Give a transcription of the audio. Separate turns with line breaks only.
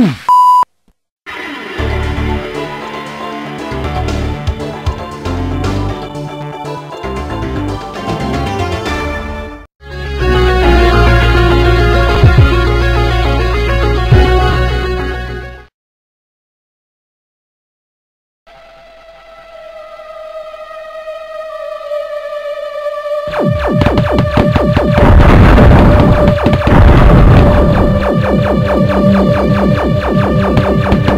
Boom! Thank you.